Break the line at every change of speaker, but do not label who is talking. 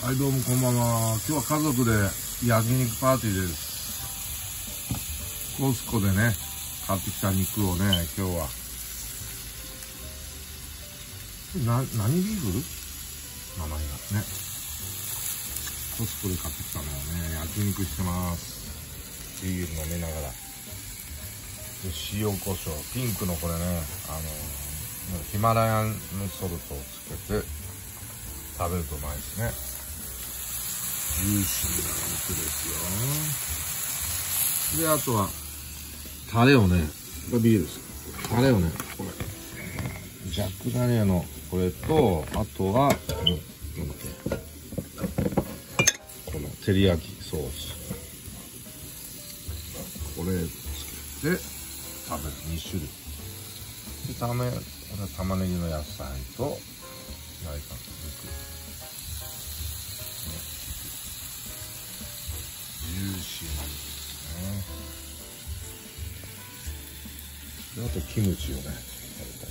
はい、どうもこんばんは。今日は家族で焼肉パーティーです。コスコでね、買ってきた肉をね、今日は。な、何ビーフ名前がね。コスコで買ってきたのをね、焼肉してます。ビール飲みながら。で塩コショウ。ピンクのこれね、あの、ヒマラヤンのソルトをつけて食べるとうまいですね。ジューシーな肉ですよ。で、あとは、タレをね、これビールです。タレをね、これ、ジャックダニエのこれと、あとは、うん、なんだっけ、この照り焼きソース。これつけて、食べる2種類。で、ため、これは玉ねぎの野菜と、焼いた肉。あとキムチをね、食べたい。